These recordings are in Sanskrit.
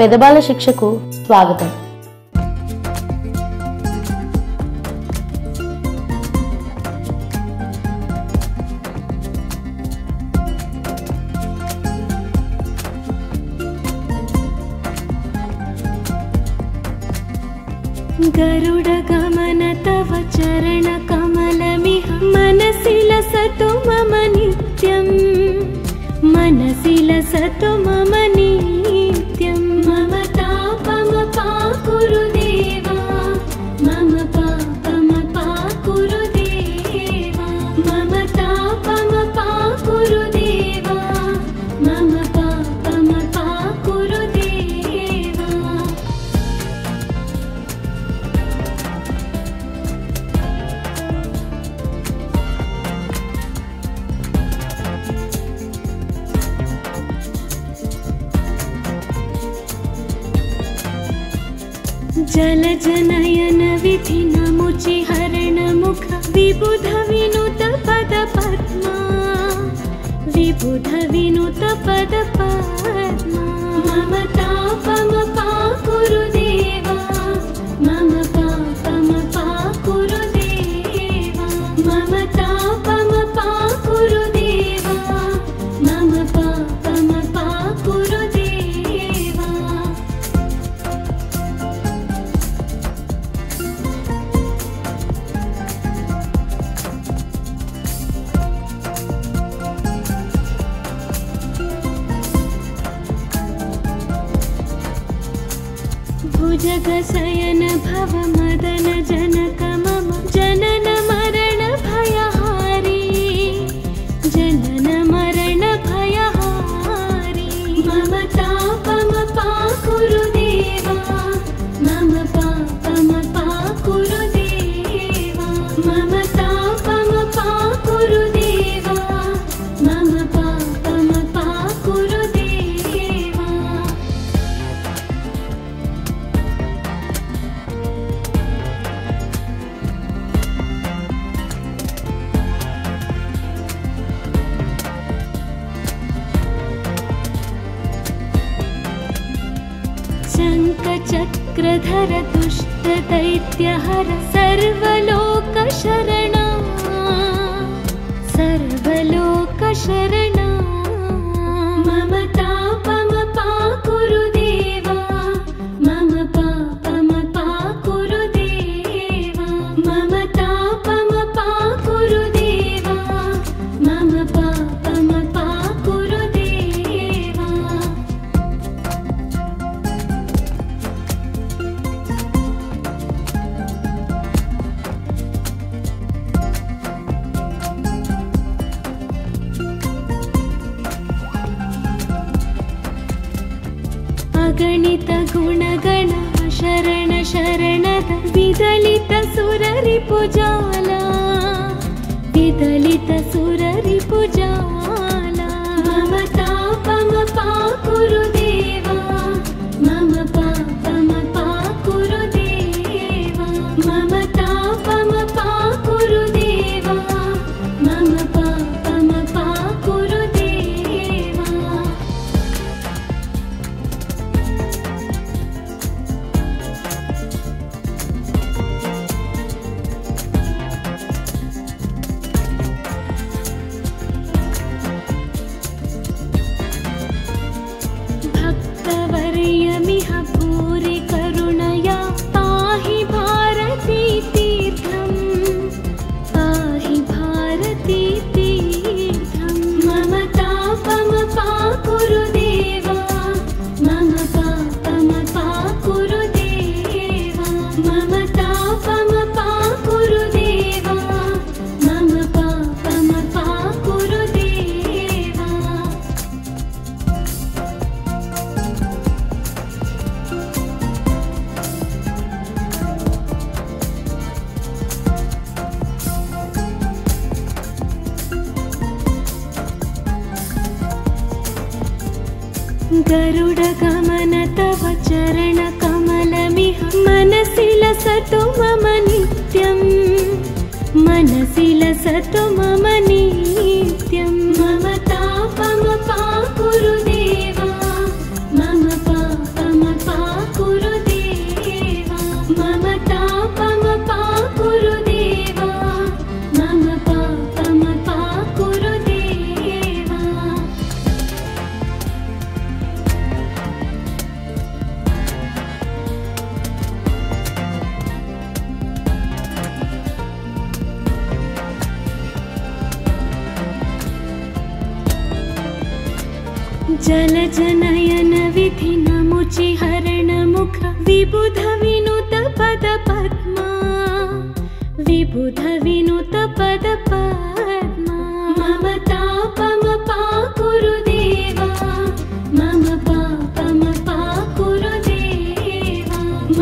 పెదబాల శిక్షకు స్వాగతం. గరుడ గమన తవ చరణ కమలమి మనసిల సతు మమ నిత్యం. మనసిల సతు మమ kuru जल जनयन विधि न मुचिहरणमुख विबुध विनुत पद पद्मा विबुध विनुत पदपा मम तापमपा गुरु रिपुजाला विदलित सुर रिपुजाला पुलि तसुरी पुजपा मनसि लसतु मम नित्यम्।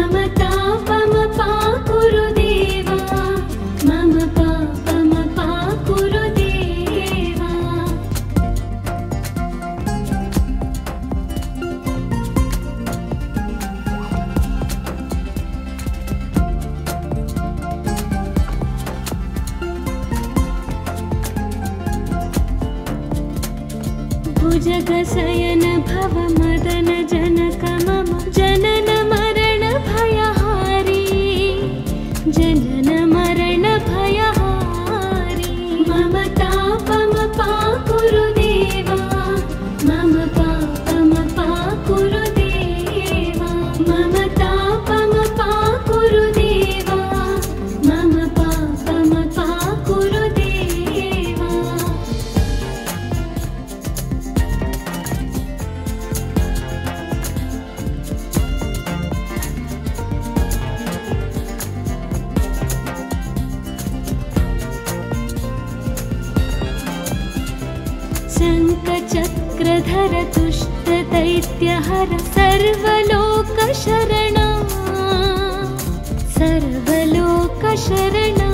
मम प्रतुष्टैत्यहर सर्वलोकशरणा सर्वलोकशरणा।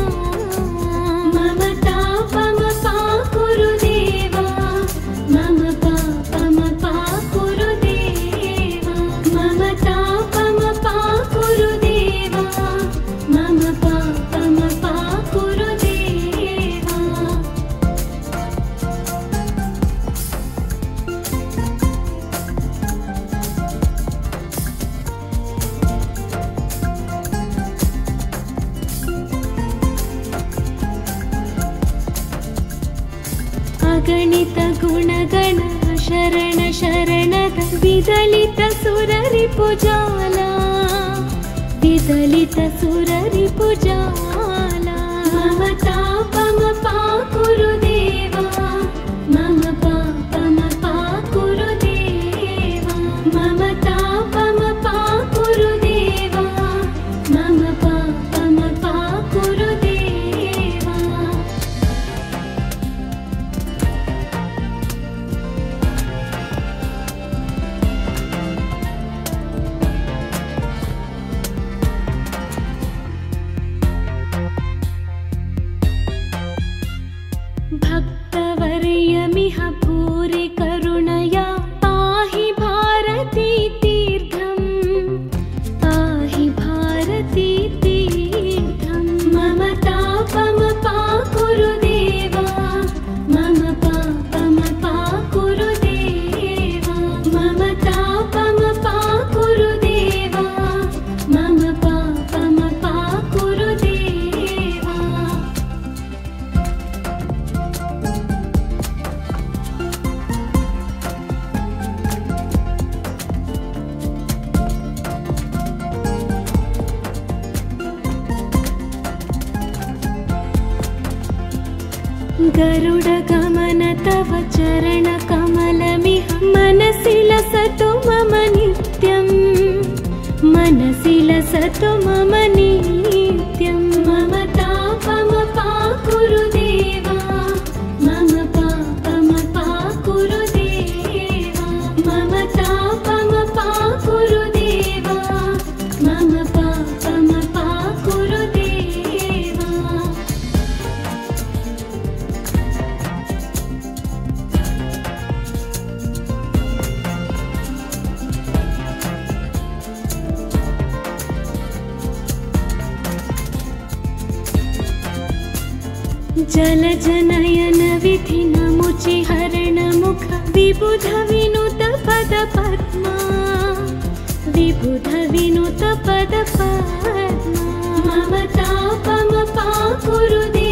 बिदलि त सुरी पुजना बिदलि त सुरी पुजना पापुरु जल जनयनविधिनमुचिहरणमुख विबुध विनुत पद पद्मा विबुध विनुत पदपा मम तापमपा गुरुदे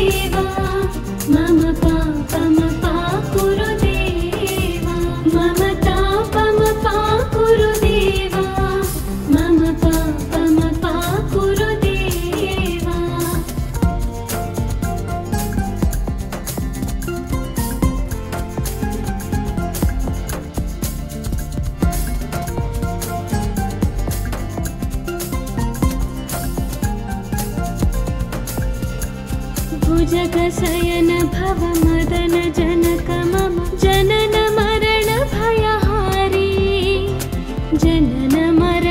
शयन भव मदन जनक मम जनन मरण भयहारी। जनन मरण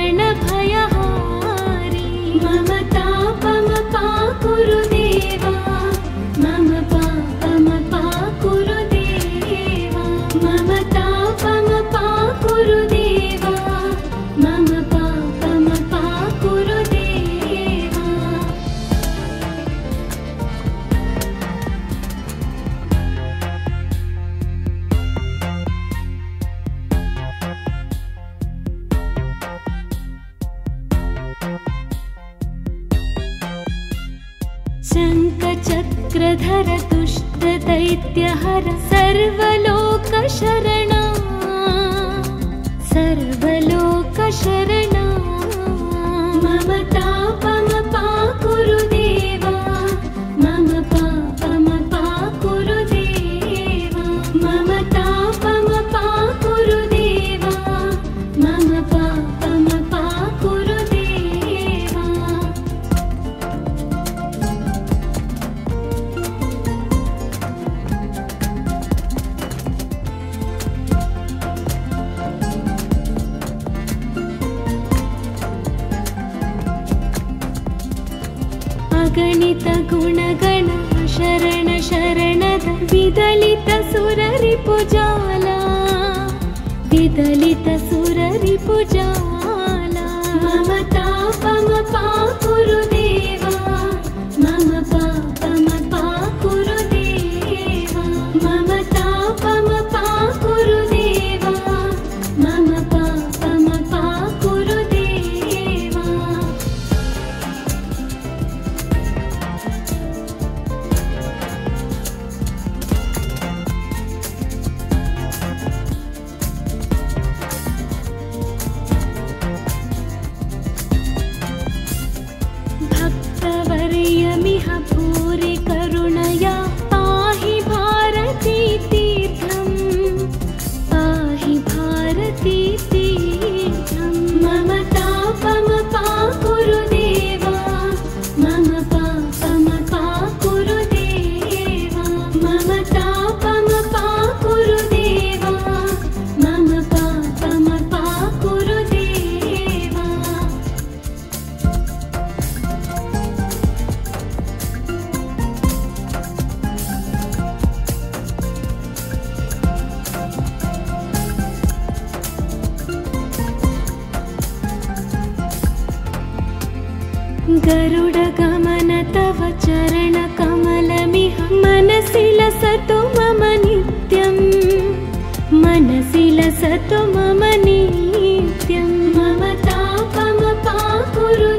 गरुडगमन तव चरणकमलमिह मनसि लसतु मम नित्यं मनसि लसतु मम नित्यं मम तापमपाकुरु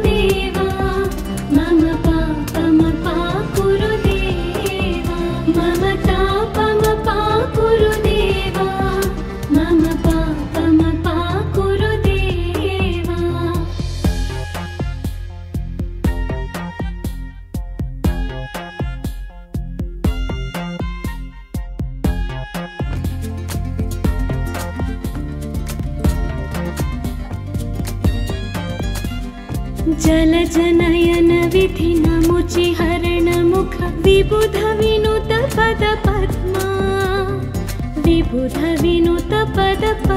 बुध विनुत पदपद्मा विबुध विनुत पदप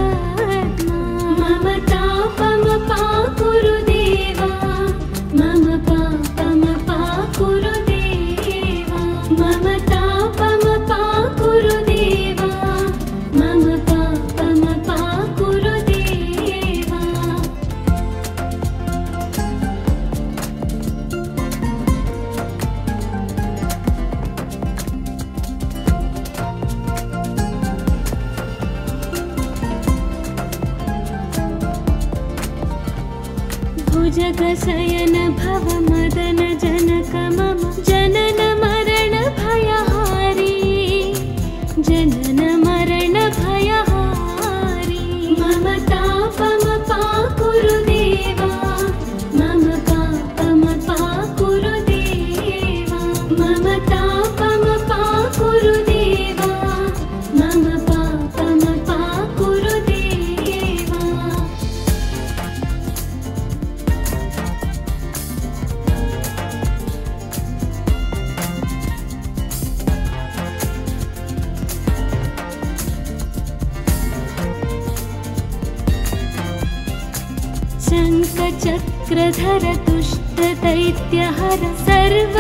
नित्यहर सर्व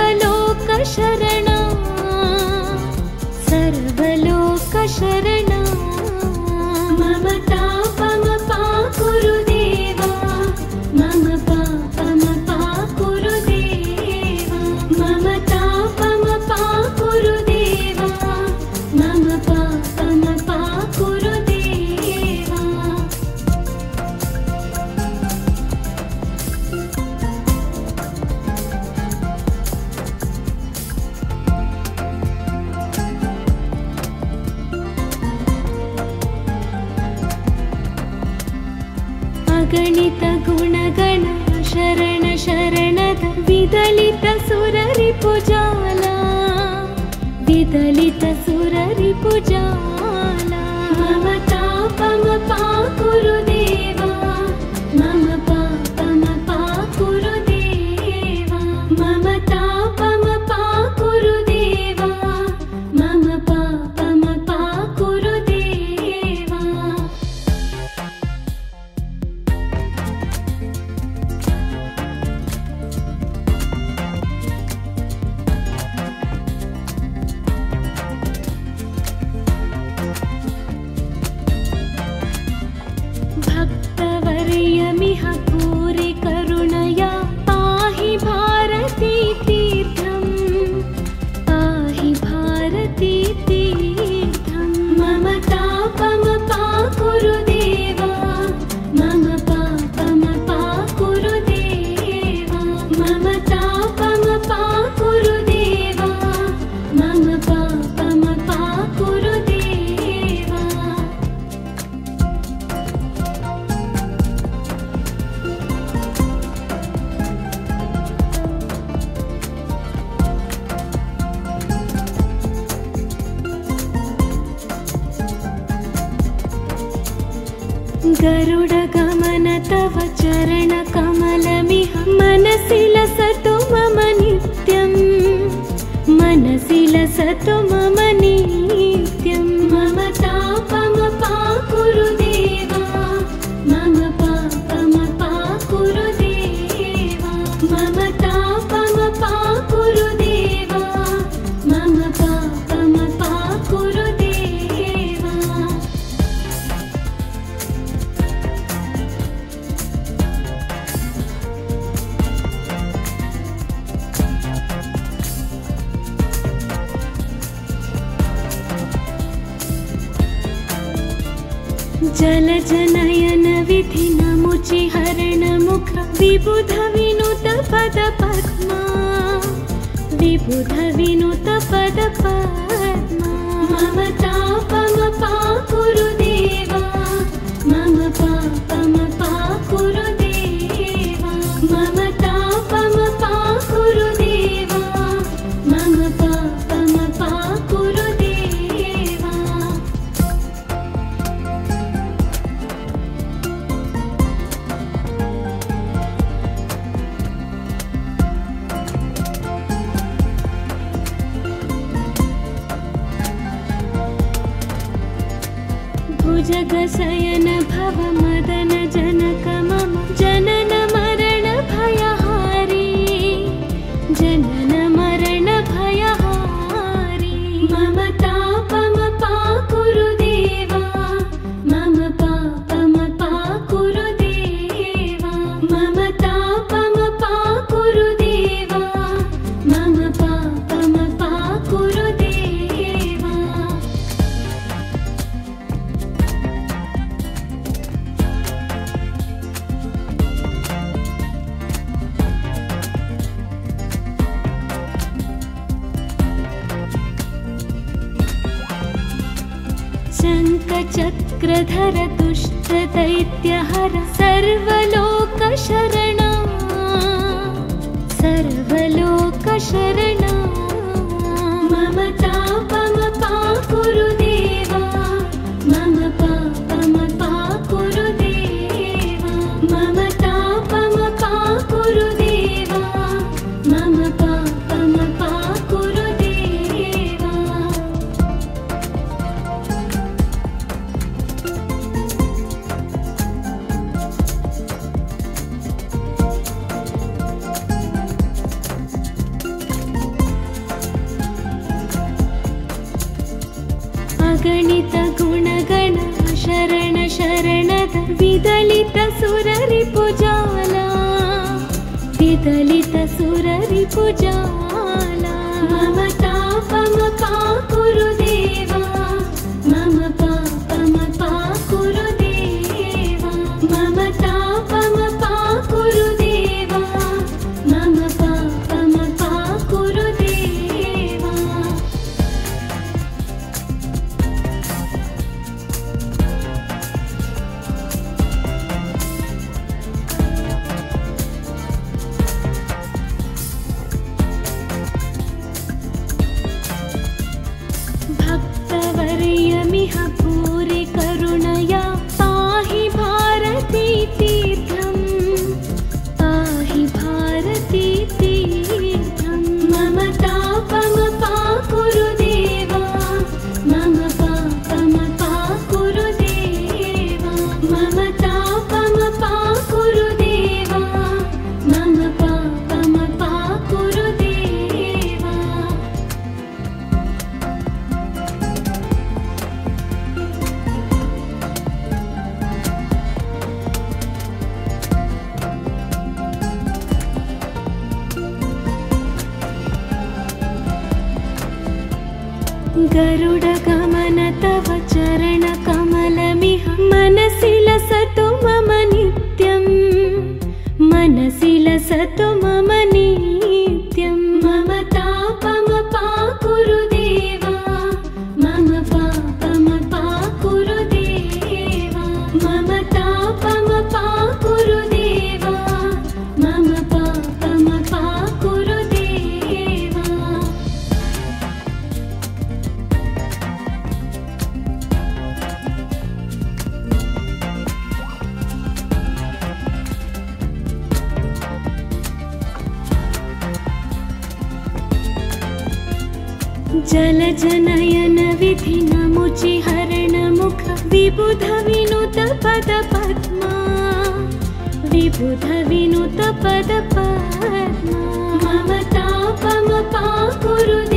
गणित गुण गण शरण शरणलित सूररि पुजाला बिदलित सूररि पुजाला ममतामपा ुध विनुत पदपद्मा विबुध विनुत पदप जगशयन भव मदन जनक जनकम जनम सर्वलोकशर गरुडगमन तव चरणकमलमिह मनसि लसतु मम नित्यं मनसि लसतु मम नि पदपद्मा विबुध विनुत पदपद्मा ममतापमपा कुरुदे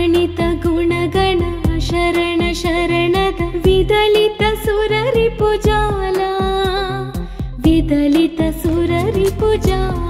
गणित गुणगण शरण शरण विदलित सुररि पुजा विदलित सुररि पुजापमपा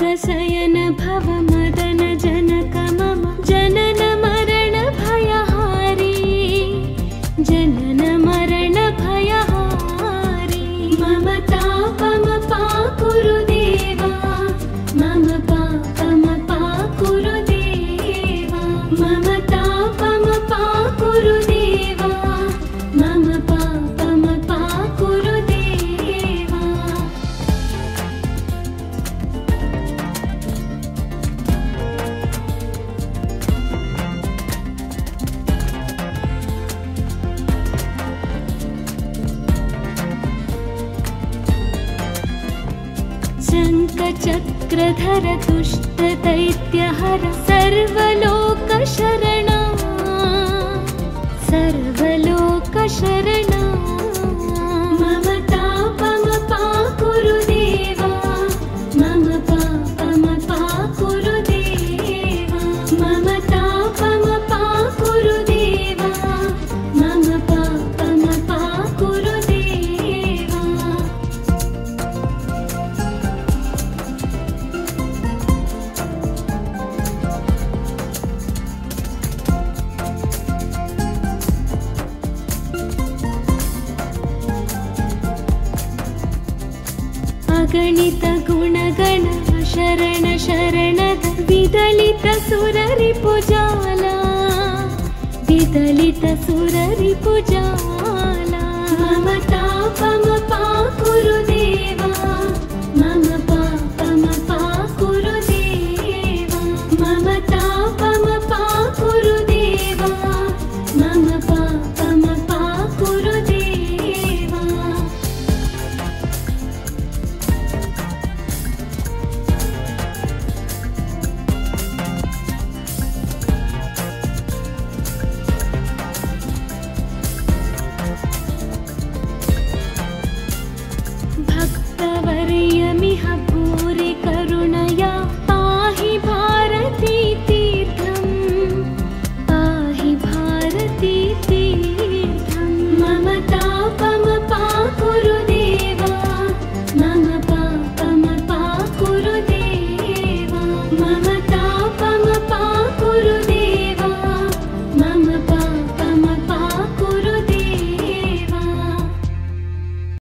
सयन भव मदन जनक चक्रधर दुष्टदैत्यहर सर्वलोकशरणा। सर्वलोकशरणा। शरण शरणद विदलित सुररि पुजना बिदलित सुररि पुजल।